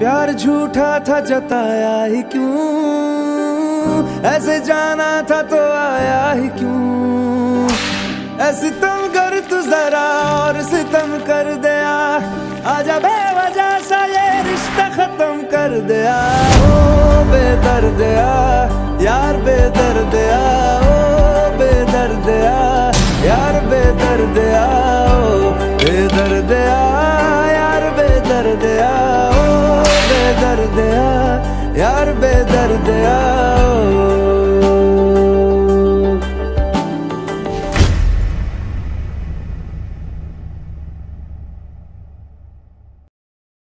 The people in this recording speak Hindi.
प्यार झूठा था, जताया ही क्यों? ऐसे जाना था तो आया ही क्यों? ऐसे तुम कर तू जरा और सितम कर दिया। आजा बेवजह सा ये रिश्ता खत्म कर दिया। ओ बेदर्दया यार बेदर्दया ओ बेदर्दया यार बेदर्दया ओ बेदर्दया यार बेदर्दया यार बेदर्द यार